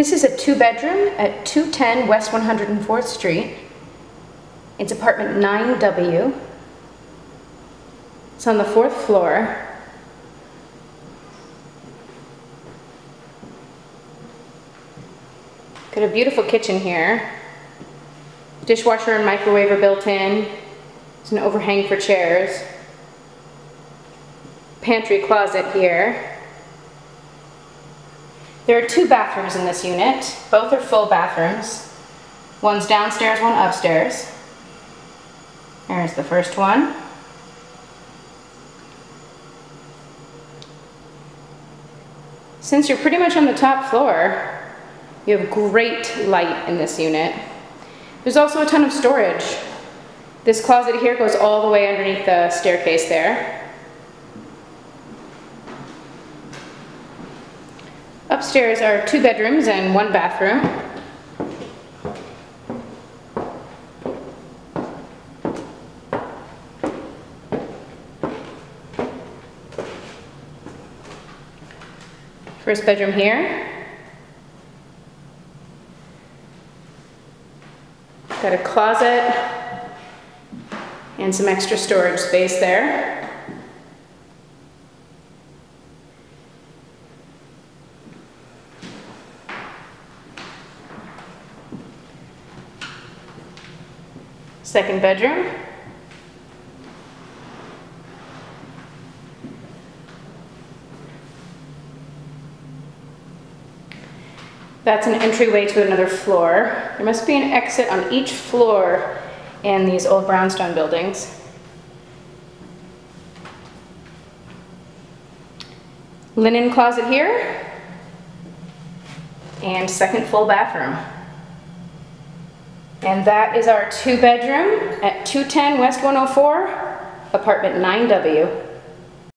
This is a two bedroom at 210 West 104th Street. It's apartment 9W. It's on the fourth floor. Got a beautiful kitchen here. Dishwasher and microwave are built in. It's an overhang for chairs. Pantry closet here. There are two bathrooms in this unit. Both are full bathrooms. One's downstairs, one upstairs. There's the first one. Since you're pretty much on the top floor, you have great light in this unit. There's also a ton of storage. This closet here goes all the way underneath the staircase there. Upstairs are two bedrooms and one bathroom. First bedroom here. Got a closet and some extra storage space there. Second bedroom. That's an entryway to another floor. There must be an exit on each floor in these old brownstone buildings. Linen closet here. And second full bathroom. And that is our two bedroom at 210 West 104, apartment 9W.